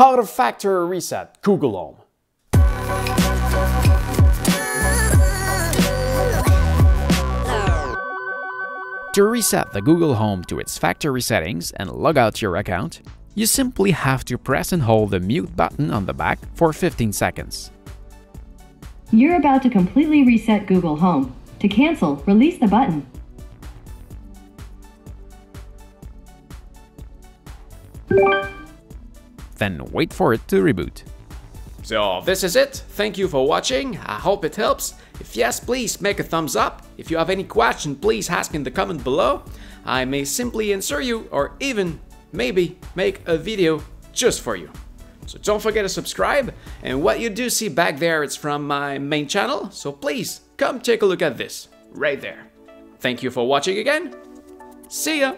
How to factory reset Google Home. To reset the Google Home to its factory settings and log out your account, you simply have to press and hold the mute button on the back for 15 seconds. You're about to completely reset Google Home. To cancel, release the button. Then wait for it to reboot. So this is it. Thank you for watching. I hope it helps. If yes, please make a thumbs up. If you have any question, please ask in the comment below. I may simply answer you or even maybe make a video just for you. So don't forget to subscribe. And what you do see back there, it's from my main channel. So please come take a look at this right there. Thank you for watching again. See ya!